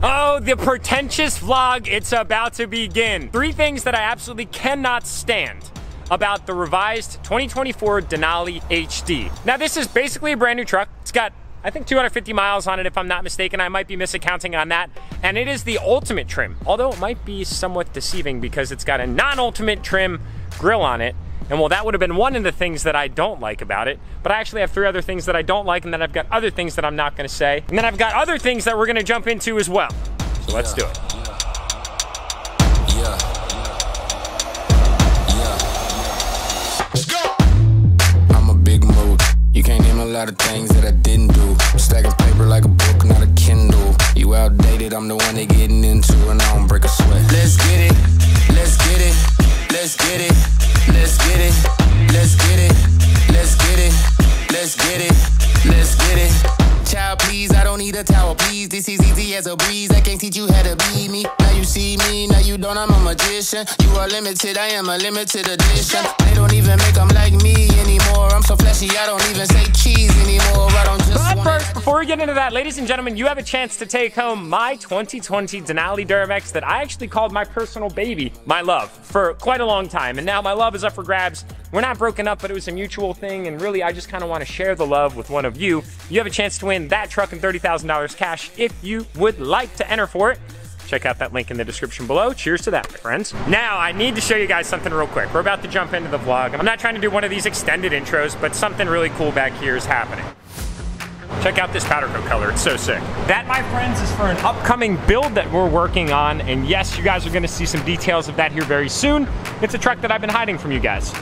Oh, the pretentious vlog, it's about to begin. Three things that I absolutely cannot stand about the revised 2024 Denali HD. Now this is basically a brand new truck. It's got I think 250 miles on it if I'm not mistaken. I might be misaccounting on that. And it is the ultimate trim, although it might be somewhat deceiving because it's got a non-ultimate trim grill on it. And well, that would have been one of the things that I don't like about it. But I actually have three other things that I don't like, and then I've got other things that I'm not gonna say. And then I've got other things that we're gonna jump into as well. So let's do it. Yeah. I'm a big mood. You can't name a lot of things that I didn't do. Stacking paper like a book, not a Kindle. You outdated, I'm the one they getting into, and I don't break a sweat. Let's get it, let's get it, let's get it, let's get it, let's get it, let's get it, let's get it, let's get it. Child, please, I don't need a towel, please. This is easy as a breeze. I can't teach you how to be me. Now you see me, now you don't, I'm a magician. You are limited, I am a limited edition. They don't even make them like me anymore. I'm so flashy, I don't even say cheese anymore. I don't just But first, before we get into that, ladies and gentlemen, you have a chance to take home my 2020 Denali Duramax that I actually called my personal baby, my love, for quite a long time. And now my love is up for grabs. We're not broken up, but it was a mutual thing. And really, I just kind of want to share the love with one of you. You have a chance to win that truck and $30,000 cash if you would like to enter for it. Check out that link in the description below. Cheers to that, my friends. Now, I need to show you guys something real quick. We're about to jump into the vlog. I'm not trying to do one of these extended intros, but something really cool back here is happening. Check out this powder coat color, it's so sick. That, my friends, is for an upcoming build that we're working on, and yes, you guys are gonna see some details of that here very soon. It's a truck that I've been hiding from you guys.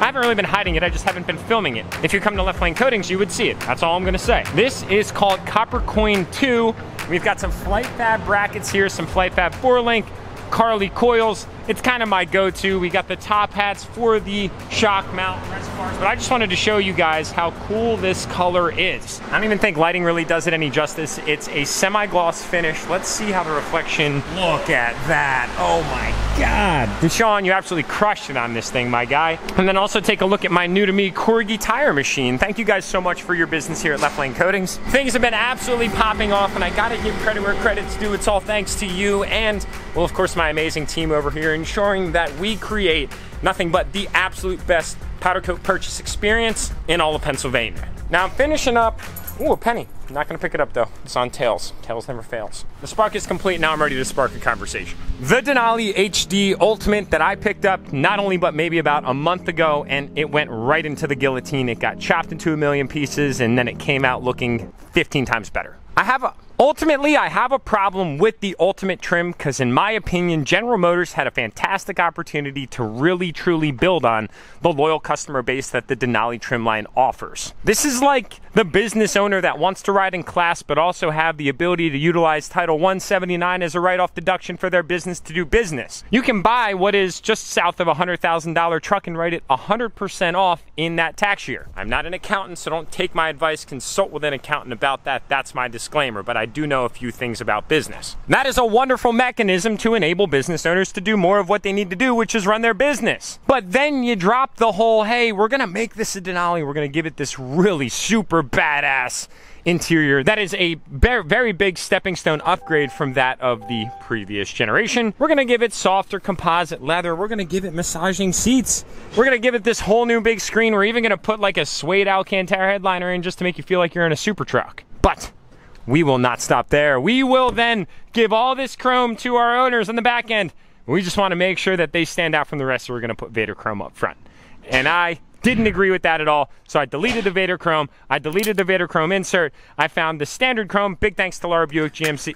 I haven't really been hiding it, I just haven't been filming it. If you come to Left Lane Coatings, you would see it. That's all I'm gonna say. This is called Copper Coin 2. We've got some Flight Fab brackets here, some Flight Fab 4-link, Carli coils. It's kind of my go-to. We got the top hats for the shock mount but I just wanted to show you guys how cool this color is. I don't even think lighting really does it any justice. It's a semi-gloss finish. Let's see how the reflection, look at that. Oh my God. Deshaun, you absolutely crushed it on this thing, my guy. And then also take a look at my new to me Corghi tire machine. Thank you guys so much for your business here at Left Lane Coatings. Things have been absolutely popping off and I gotta give credit where credit's due. It's all thanks to you and, well, of course, my amazing team over here ensuring that we create nothing but the absolute best powder coat purchase experience in all of Pennsylvania. Now I'm finishing up, ooh, a penny. I'm not gonna pick it up though. It's on Tails. Tails never fails. The spark is complete. Now I'm ready to spark a conversation. The Denali HD Ultimate that I picked up not only but maybe about a month ago and it went right into the guillotine. It got chopped into a million pieces and then it came out looking 15 times better. I have a Ultimately, I have a problem with the Ultimate trim because, in my opinion, General Motors had a fantastic opportunity to really truly build on the loyal customer base that the Denali trim line offers. This is like the business owner that wants to ride in class but also have the ability to utilize Title 179 as a write off deduction for their business to do business. You can buy what is just south of a $100,000 truck and write it 100% off in that tax year. I'm not an accountant, so don't take my advice. Consult with an accountant about that. That's my disclaimer, but I do know a few things about business. That is a wonderful mechanism to enable business owners to do more of what they need to do, which is run their business. But then you drop the whole, hey, we're gonna make this a Denali, we're gonna give it this really super badass interior. That is a very, big stepping stone upgrade from that of the previous generation. We're gonna give it softer composite leather. We're gonna give it massaging seats. We're gonna give it this whole new big screen. We're even gonna put like a suede Alcantara headliner in just to make you feel like you're in a super truck. But we will not stop there. We will then give all this chrome to our owners on the back end. We just want to make sure that they stand out from the rest, so we're going to put Vader Chrome up front. And I didn't agree with that at all, so I deleted the Vader Chrome. I deleted the Vader Chrome insert. I found the standard Chrome. Big thanks to Laura Buick GMC.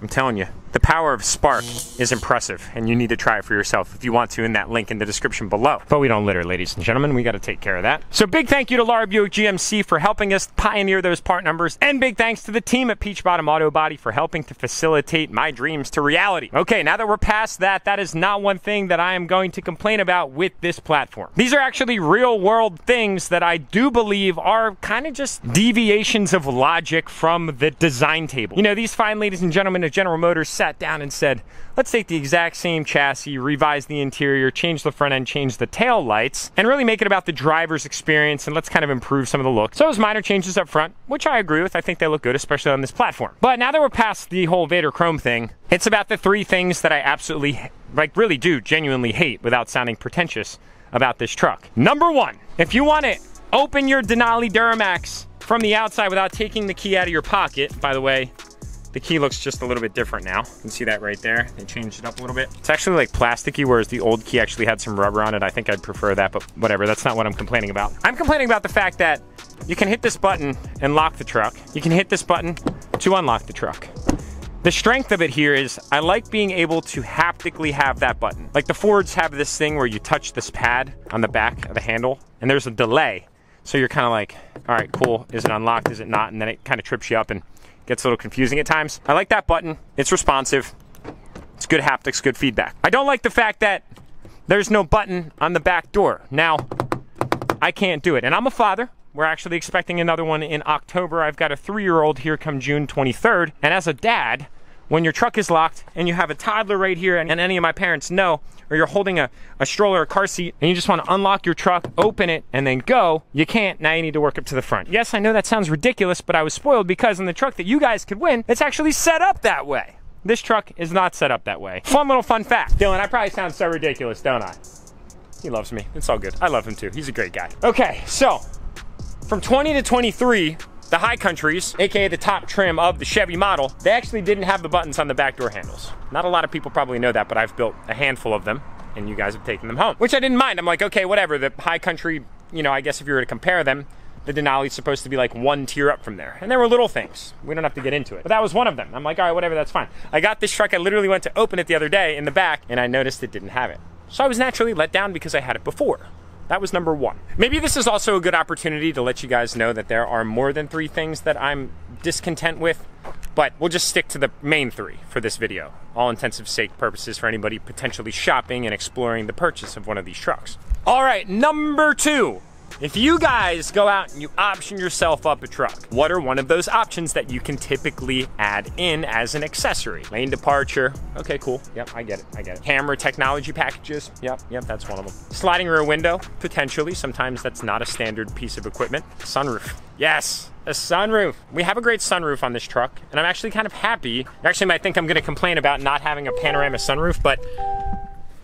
I'm telling you, the power of Sparq is impressive, and you need to try it for yourself if you want to in that link in the description below. But we don't litter, ladies and gentlemen. We got to take care of that. So big thank you to Laura Buick GMC for helping us pioneer those part numbers, and big thanks to the team at Peach Bottom Auto Body for helping to facilitate my dreams to reality. Okay, now that we're past that, that is not one thing that I am going to complain about with this platform. These are actually real world things that I do believe are kind of just deviations of logic from the design table. You know, these fine ladies and gentlemen of General Motors sat down and said, let's take the exact same chassis, revise the interior, change the front end, change the tail lights, and really make it about the driver's experience and let's kind of improve some of the look. So those minor changes up front, which I agree with. I think they look good, especially on this platform. But now that we're past the whole Vader Chrome thing, it's about the three things that I absolutely, like really do genuinely hate without sounding pretentious about this truck. Number one, if you want to open your Denali Duramax from the outside without taking the key out of your pocket, by the way, the key looks just a little bit different now. You can see that right there. They changed it up a little bit. It's actually like plasticky, whereas the old key actually had some rubber on it. I think I'd prefer that, but whatever. That's not what I'm complaining about. I'm complaining about the fact that you can hit this button and lock the truck. You can hit this button to unlock the truck. The strength of it here is I like being able to haptically have that button. Like the Fords have this thing where you touch this pad on the back of the handle and there's a delay. So you're kind of like, all right, cool. Is it unlocked? Is it not? And then it kind of trips you up and gets a little confusing at times. I like that button. It's responsive. It's good haptics, good feedback. I don't like the fact that there's no button on the back door. Now, I can't do it. And I'm a father. We're actually expecting another one in October. I've got a three year old here come June 23rd. And as a dad, when your truck is locked and you have a toddler right here, and, and any of my parents know, or you're holding a, a stroller or car seat, and you just want to unlock your truck, open it, and then go, you can't. Now you need to work up to the front. Yes, I know that sounds ridiculous, but I was spoiled because in the truck that you guys could win, it's actually set up that way. This truck is not set up that way. Fun little fun fact. Dylan, I probably sound so ridiculous, don't I? He loves me. It's all good. I love him too. He's a great guy. Okay, so from 20 to 23, the high countries, aka the top trim of the Chevy model, they actually didn't have the buttons on the back door handles. Not a lot of people probably know that, but I've built a handful of them and you guys have taken them home, which I didn't mind. I'm like, okay, whatever. The high country, you know, I guess if you were to compare them, the Denali's supposed to be like one tier up from there. And there were little things. We don't have to get into it. But that was one of them. I'm like, all right, whatever, that's fine. I got this truck. I literally went to open it the other day in the back and I noticed it didn't have it. So I was naturally let down because I had it before. That was number one. Maybe this is also a good opportunity to let you guys know that there are more than three things that I'm discontent with, but we'll just stick to the main three for this video. All intensive sake purposes for anybody potentially shopping and exploring the purchase of one of these trucks. All right, number two. If you guys go out and you option yourself up a truck, what are one of those options that you can typically add in as an accessory? Lane departure. Okay, cool. Yep, I get it. I get it. Camera technology packages. Yep, yep, that's one of them. Sliding rear window, potentially. Sometimes that's not a standard piece of equipment. Sunroof. Yes, a sunroof. We have a great sunroof on this truck, and I'm actually kind of happy. You actually might think I'm gonna complain about not having a panorama sunroof, but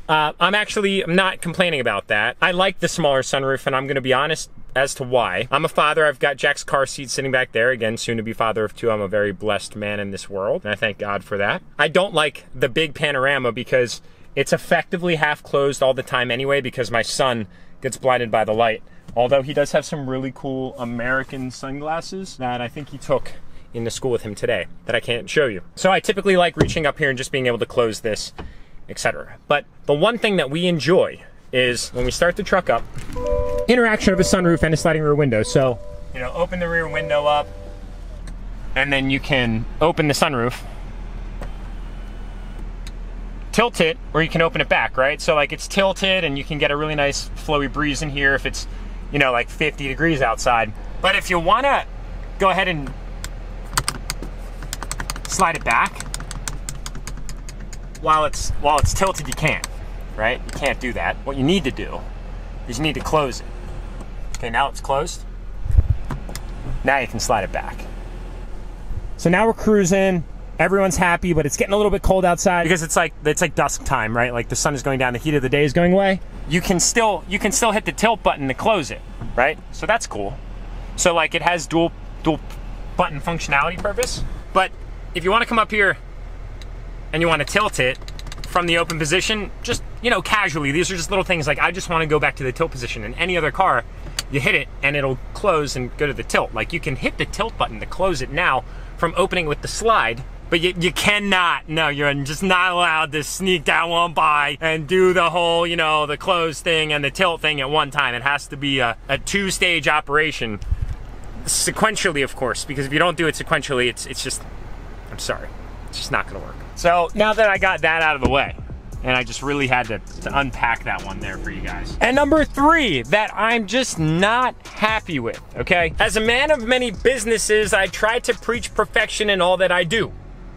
uh, I'm actually I'm not complaining about that. I like the smaller sunroof, and I'm going to be honest as to why. I'm a father. I've got Jack's car seat sitting back there. Again, soon to be father of two. I'm a very blessed man in this world, and I thank God for that. I don't like the big panorama because it's effectively half closed all the time anyway because my son gets blinded by the light. Although he does have some really cool American sunglasses that I think he took in the school with him today that I can't show you. So I typically like reaching up here and just being able to close this etc. But the one thing that we enjoy is when we start the truck up, interaction of a sunroof and a sliding rear window. So, you know, open the rear window up, and then you can open the sunroof, tilt it, or you can open it back, right? So like it's tilted and you can get a really nice flowy breeze in here if it's, you know, like 50 degrees outside. But if you wanna go ahead and slide it back, while it's while it's tilted, you can't, right? You can't do that. What you need to do is you need to close it. Okay, now it's closed. Now you can slide it back. So now we're cruising. Everyone's happy, but it's getting a little bit cold outside because it's like it's like dusk time, right? Like the sun is going down, the heat of the day is going away. You can still you can still hit the tilt button to close it, right? So that's cool. So like it has dual dual button functionality purpose. But if you want to come up here and you want to tilt it from the open position, just, you know, casually. These are just little things like I just want to go back to the tilt position. In any other car, you hit it and it'll close and go to the tilt. Like you can hit the tilt button to close it now from opening with the slide, but you, you cannot, no, you're just not allowed to sneak that one by and do the whole, you know, the close thing and the tilt thing at one time. It has to be a, a two-stage operation sequentially, of course, because if you don't do it sequentially, it's, it's just, I'm sorry, it's just not gonna work. So now that I got that out of the way, and I just really had to, to unpack that one there for you guys. And number three, that I'm just not happy with, okay? As a man of many businesses, I try to preach perfection in all that I do.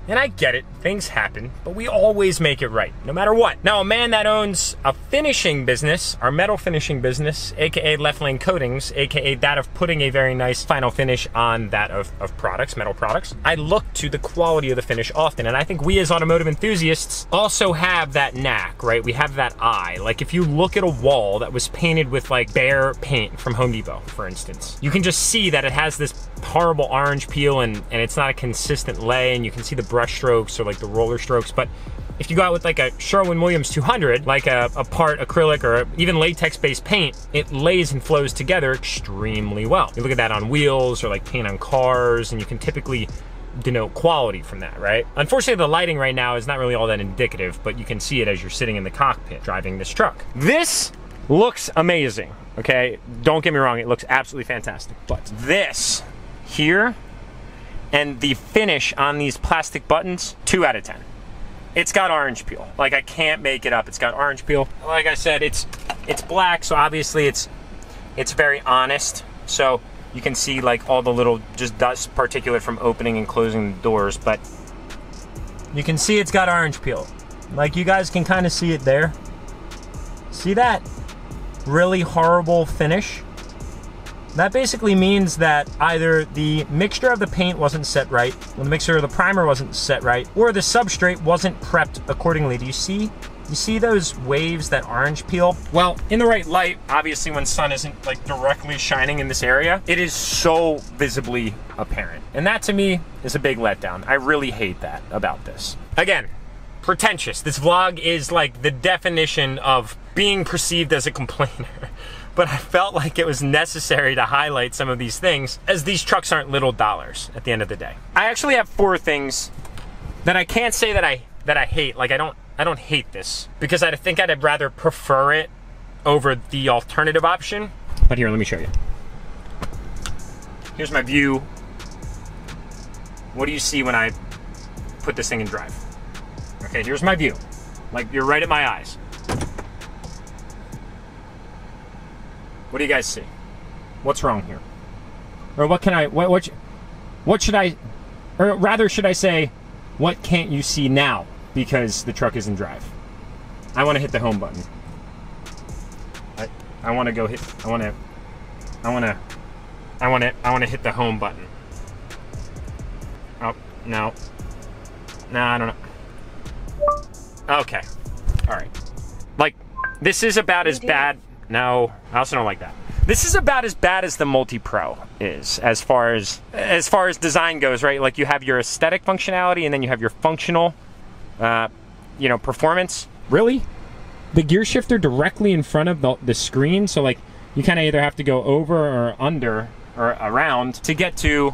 And I get it, things happen, but we always make it right, no matter what. Now, a man that owns a finishing business, our metal finishing business, aka Left Lane Coatings, aka that of putting a very nice final finish on that of, of products, metal products, I look to the quality of the finish often. And I think we as automotive enthusiasts also have that knack, right? We have that eye. Like if you look at a wall that was painted with like bare paint from Home Depot, for instance, you can just see that it has this horrible orange peel and, and it's not a consistent lay and you can see the brush strokes or like the roller strokes. But if you go out with like a Sherwin-Williams 200, like a, a part acrylic or even latex-based paint, it lays and flows together extremely well. You look at that on wheels or like paint on cars and you can typically denote quality from that, right? Unfortunately, the lighting right now is not really all that indicative, but you can see it as you're sitting in the cockpit driving this truck. This looks amazing, okay? Don't get me wrong, it looks absolutely fantastic. But this here and the finish on these plastic buttons, two out of 10. It's got orange peel. Like I can't make it up. It's got orange peel. Like I said, it's it's black, so obviously it's it's very honest. So you can see like all the little just dust particulate from opening and closing the doors, but you can see it's got orange peel. Like you guys can kind of see it there. See that really horrible finish? That basically means that either the mixture of the paint wasn't set right, the mixture of the primer wasn't set right, or the substrate wasn't prepped accordingly. Do you see? You see those waves, that orange peel? Well, in the right light, obviously when sun isn't like directly shining in this area, it is so visibly apparent. And that to me is a big letdown. I really hate that about this. Again, pretentious. This vlog is like the definition of being perceived as a complainer. but I felt like it was necessary to highlight some of these things as these trucks aren't little dollars at the end of the day. I actually have four things that I can't say that I that I hate. Like I don't I don't hate this because I think I'd rather prefer it over the alternative option. But here, let me show you. Here's my view. What do you see when I put this thing in drive? Okay, here's my view. Like you're right at my eyes. What do you guys see? What's wrong here? Or what can I what what what should I or rather should I say what can't you see now because the truck is in drive? I want to hit the home button. I I want to go hit I want to I want to I want to I want to hit the home button. Oh, no. No, I don't know. Okay. All right. Like this is about as bad no, I also don't like that. This is about as bad as the Multi Pro is, as far as as far as design goes, right? Like you have your aesthetic functionality, and then you have your functional, uh, you know, performance. Really, the gear shifter directly in front of the, the screen, so like you kind of either have to go over or under or around to get to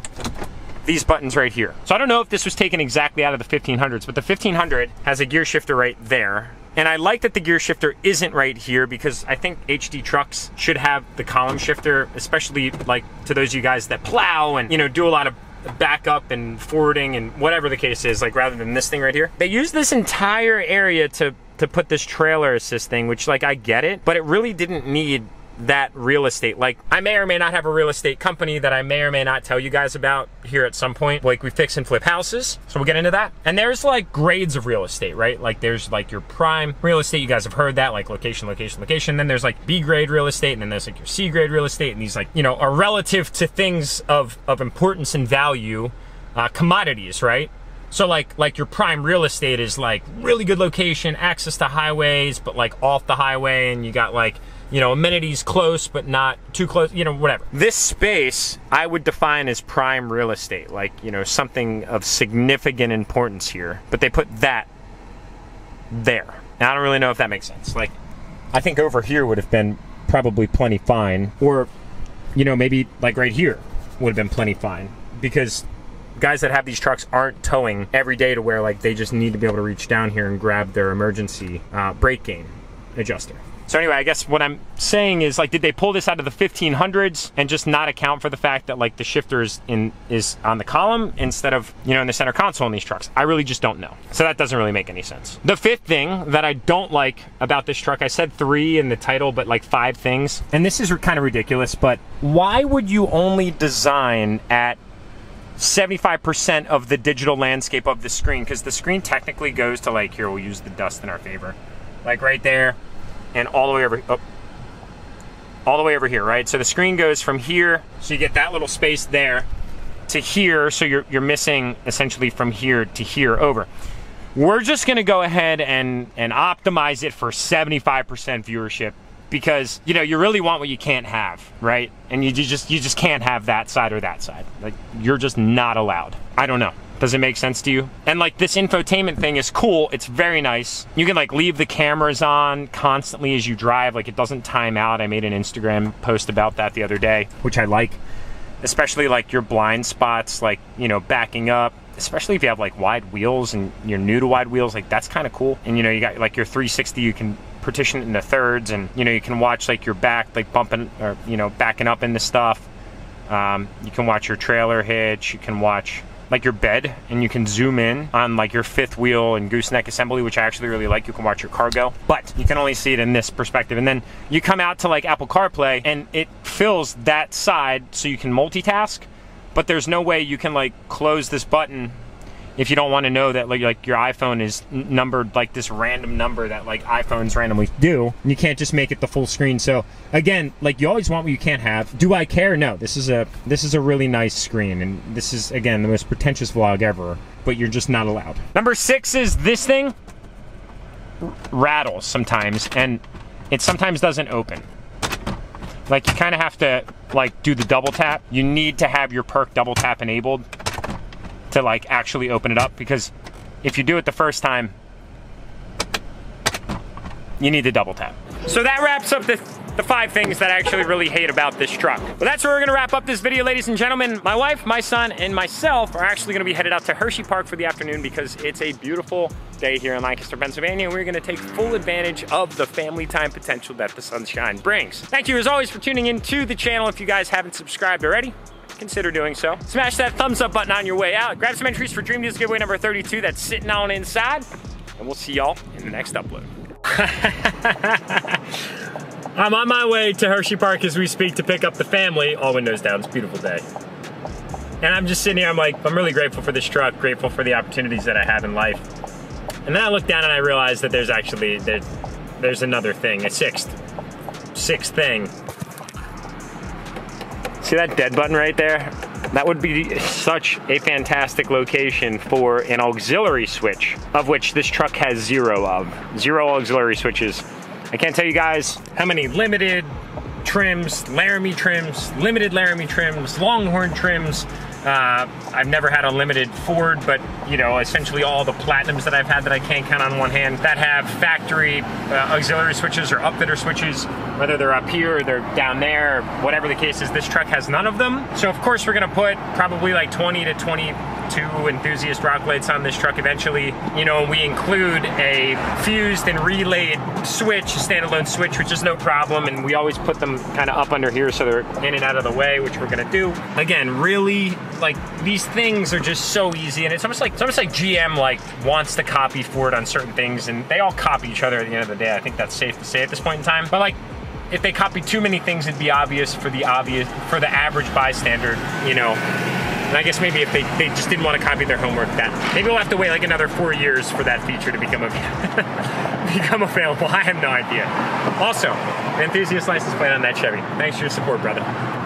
these buttons right here. So I don't know if this was taken exactly out of the 1500s, but the 1500 has a gear shifter right there. And I like that the gear shifter isn't right here because I think HD trucks should have the column shifter, especially like to those of you guys that plow and, you know, do a lot of backup and forwarding and whatever the case is, like rather than this thing right here. They use this entire area to to put this trailer assist thing, which like I get it, but it really didn't need that real estate. Like I may or may not have a real estate company that I may or may not tell you guys about here at some point. Like we fix and flip houses. So we'll get into that. And there's like grades of real estate, right? Like there's like your prime real estate. You guys have heard that like location, location, location. Then there's like B grade real estate and then there's like your C grade real estate. And these like, you know, are relative to things of, of importance and value, uh, commodities, right? So like like your prime real estate is like really good location, access to highways, but like off the highway and you got like you know, amenities close but not too close, you know, whatever. This space I would define as prime real estate, like, you know, something of significant importance here. But they put that there. And I don't really know if that makes sense. Like, I think over here would have been probably plenty fine. Or, you know, maybe like right here would have been plenty fine. Because guys that have these trucks aren't towing every day to where like they just need to be able to reach down here and grab their emergency uh, brake gain adjuster. So anyway, I guess what I'm saying is like, did they pull this out of the 1500s and just not account for the fact that like the shifter is in is on the column instead of you know in the center console in these trucks? I really just don't know. So that doesn't really make any sense. The fifth thing that I don't like about this truck, I said three in the title, but like five things, and this is kind of ridiculous. But why would you only design at 75% of the digital landscape of the screen because the screen technically goes to like here we'll use the dust in our favor like right there and all the way over oh, all the way over here right so the screen goes from here so you get that little space there to here so you're you're missing essentially from here to here over we're just to go ahead and and optimize it for 75% viewership because you know you really want what you can't have, right? And you, you just you just can't have that side or that side. Like you're just not allowed. I don't know. Does it make sense to you? And like this infotainment thing is cool. It's very nice. You can like leave the cameras on constantly as you drive. Like it doesn't time out. I made an Instagram post about that the other day, which I like. Especially like your blind spots, like, you know, backing up, especially if you have like wide wheels and you're new to wide wheels, like that's kind of cool. And you know, you got like your 360, you can partition it into thirds, and you know you can watch like your back like bumping or you know backing up into stuff. Um, you can watch your trailer hitch. You can watch like your bed, and you can zoom in on like your fifth wheel and gooseneck assembly, which I actually really like. You can watch your cargo, but you can only see it in this perspective. And then you come out to like Apple CarPlay, and it fills that side so you can multitask. But there's no way you can like close this button if you don't want to know that like, like your iPhone is numbered like this random number that like iPhones randomly do, you can't just make it the full screen. So again, like you always want what you can't have. Do I care? No. This is a this is a really nice screen, and this is again the most pretentious vlog ever. But you're just not allowed. Number six is this thing rattles sometimes, and it sometimes doesn't open. Like you kind of have to like do the double tap. You need to have your perk double tap enabled to like actually open it up because if you do it the first time, you need to double tap. So that wraps up the, the five things that I actually really hate about this truck. Well, that's where we're gonna wrap up this video, ladies and gentlemen. My wife, my son, and myself are actually gonna be headed out to Hershey Park for the afternoon because it's a beautiful day here in Lancaster, Pennsylvania, and we're gonna take full advantage of the family time potential that the sunshine brings. Thank you as always for tuning in to the channel. If you guys haven't subscribed already, consider doing so. Smash that thumbs up button on your way out. Grab some entries for Dream Deals giveaway number 32 that's sitting on inside. And we'll see y'all in the next upload. I'm on my way to Hershey Park as we speak to pick up the family. All windows down, it's a beautiful day. And I'm just sitting here, I'm like, I'm really grateful for this truck, grateful for the opportunities that I have in life. And then I look down and I realize that there's actually, there, there's another thing, a sixth, sixth thing See that dead button right there? That would be such a fantastic location for an auxiliary switch, of which this truck has zero of. Zero auxiliary switches. I can't tell you guys how many limited trims, Laramie trims, limited Laramie trims, Longhorn trims, uh, I've never had a limited Ford, but you know, essentially all the Platinums that I've had that I can't count on one hand that have factory uh, auxiliary switches or upfitter switches, whether they're up here or they're down there, whatever the case is, this truck has none of them. So of course we're gonna put probably like 20 to 22 Enthuzst rock lights on this truck eventually. You know, we include a fused and relayed switch, standalone switch, which is no problem, and we always put them kind of up under here so they're in and out of the way, which we're gonna do. Again, really like these things are just so easy, and it's almost like it's almost like GM like wants to copy Ford on certain things, and they all copy each other at the end of the day. I think that's safe to say at this point in time. But like if they copy too many things, it'd be obvious for the obvious for the average bystander, you know. And I guess maybe if they, they just didn't want to copy their homework, that maybe we'll have to wait like another four years for that feature to become a, become available. I have no idea. Also, Enthuzst license plate on that Chevy. Thanks for your support, brother.